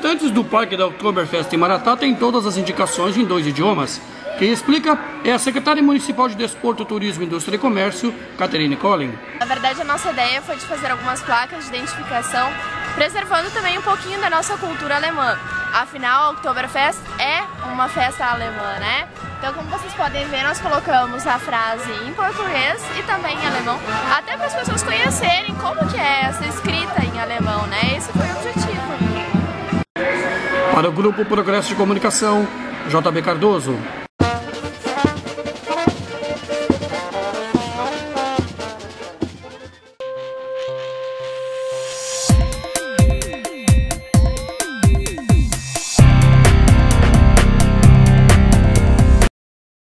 Visitantes do Parque da Oktoberfest em Maratá têm todas as indicações em dois idiomas. Quem explica é a secretária municipal de Desporto, Turismo, Indústria e Comércio, Caterine Collin. Na verdade, a nossa ideia foi de fazer algumas placas de identificação, preservando também um pouquinho da nossa cultura alemã. Afinal, a Oktoberfest é uma festa alemã, né? Então, como vocês podem ver, nós colocamos a frase em português e também em alemão, até para as pessoas conhecerem como que é essa escrita em alemão, né? Para o Grupo Progresso de Comunicação, JB Cardoso.